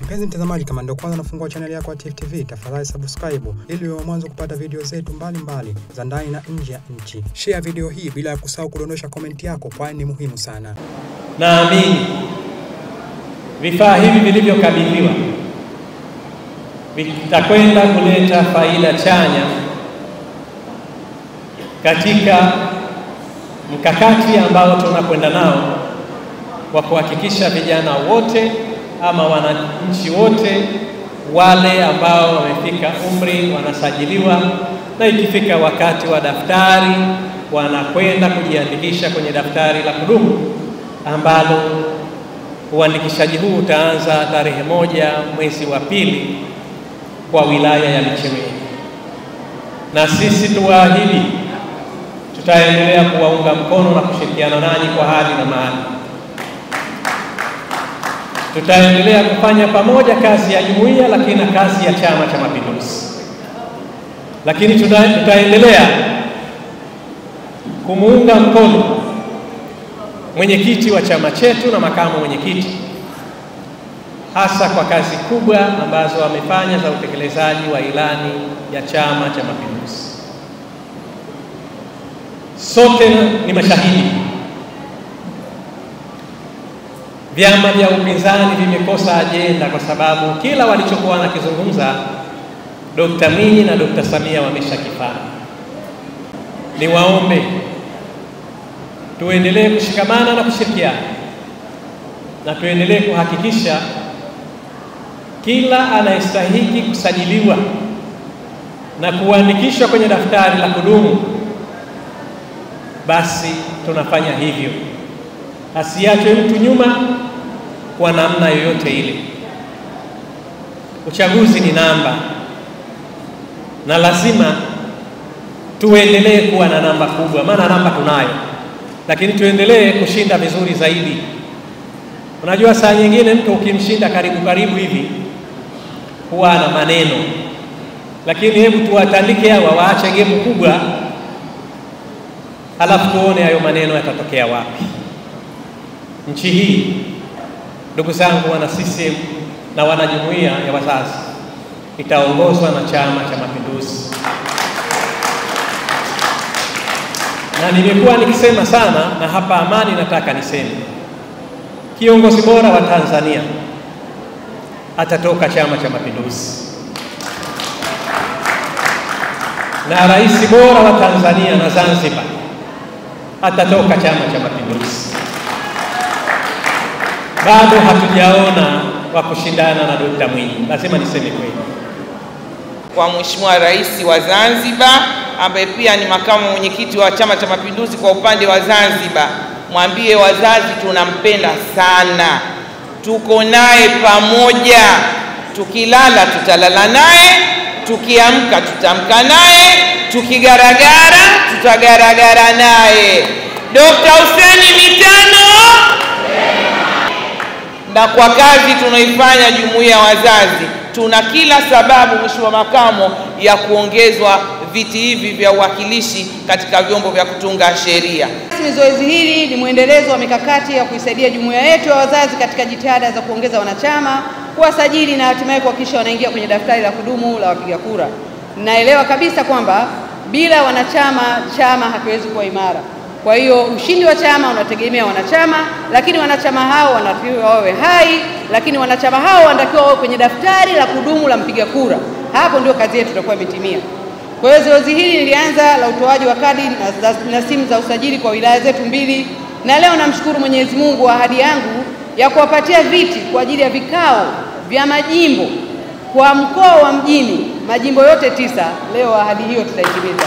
Mpenzi mtazamaji, kama ndio kwanza nafungua chaneli yako ya Tifu TV, tafadhali subscribe ili uwe wa mwanzo kupata video zetu mbalimbali za ndani na nje ya nchi. Share video hii bila ya kusahau kudondosha komenti yako, kwani ni muhimu sana. Naamini vifaa hivi vilivyokabidhiwa vitakwenda kuleta faida chanya katika mkakati ambao tunakwenda nao wa kuhakikisha vijana wote ama wananchi wote wale ambao wamefika umri wanasajiliwa, na ikifika wakati wa daftari wanakwenda kujiandikisha kwenye daftari la kudumu ambalo uandikishaji huu utaanza tarehe moja mwezi wa pili kwa wilaya ya Micheweni, na sisi tuwaahidi tutaendelea kuwaunga mkono na kushirikiana nanyi kwa hali na mali. Tutaendelea kufanya pamoja kazi ya jumuiya, lakini na kazi ya Chama cha Mapinduzi, lakini tuta, tutaendelea kumuunga mkono mwenyekiti wa chama chetu na makamu mwenyekiti, hasa kwa kazi kubwa ambazo wamefanya za utekelezaji wa ilani ya Chama cha Mapinduzi. Sote ni mashahidi, vyama vya upinzani vimekosa ajenda kwa sababu kila walichokuwa wanakizungumza Dr. Mwinyi na Dr. Samia wameshakifanya. Niwaombe tuendelee kushikamana na kushirikiana na tuendelee kuhakikisha kila anayestahiki kusajiliwa na kuandikishwa kwenye daftari la kudumu basi tunafanya hivyo, asiachwe mtu nyuma kwa namna yoyote ile. Uchaguzi ni namba, na lazima tuendelee kuwa na namba kubwa, maana namba tunayo, lakini tuendelee kushinda vizuri zaidi. Unajua, saa nyingine mtu ukimshinda karibu karibu hivi huwa na maneno, lakini hebu tuwatandike hawa, waache gemu kubwa halafu tuone hayo maneno yatatokea wapi. Nchi hii, ndugu zangu wana CCM na wanajumuiya ya wazazi, itaongozwa na Chama cha Mapinduzi, na nimekuwa nikisema sana, na hapa Amani nataka niseme, kiongozi bora wa Tanzania atatoka Chama cha Mapinduzi na rais bora wa Tanzania na Zanzibar atatoka Chama cha Mapinduzi. Bado hatujaona wa kushindana na Dokta Mwinyi, lazima niseme kweli. Kwa Mheshimiwa Rais wa Zanzibar ambaye pia ni makamu mwenyekiti wa Chama cha Mapinduzi kwa upande wa Zanzibar, mwambie wazazi tunampenda sana, tuko naye pamoja, tukilala tutalala naye, tukiamka tutamka naye, tukigaragara tutagaragara naye. Dokta Hussein Mitano, na kwa kazi tunaifanya jumuiya ya wazazi, tuna kila sababu, Mheshimiwa Makamo, ya kuongezwa viti hivi vya uwakilishi katika vyombo vya kutunga sheria. Zoezi hili ni mwendelezo wa mikakati ya kuisaidia jumuiya yetu ya wazazi katika jitihada za kuongeza wanachama, kuwasajili na hatimaye kuhakikisha wanaingia kwenye daftari la kudumu la wapiga kura. Naelewa kabisa kwamba bila wanachama chama hakiwezi kuwa imara. Kwa hiyo ushindi wa chama unategemea wanachama, lakini wanachama hao wanatakiwa wawe hai, lakini wanachama hao wanatakiwa wawe kwenye daftari la kudumu la mpiga kura. Hapo ndio kazi yetu itakuwa imetimia. Kwa hiyo zoezi hili nilianza la utoaji wa kadi na, na simu za usajili kwa wilaya zetu mbili, na leo namshukuru Mwenyezi Mungu, ahadi yangu ya kuwapatia viti kwa ajili ya vikao vya majimbo kwa mkoa wa mjini, majimbo yote tisa, leo ahadi hiyo tutaitimiza.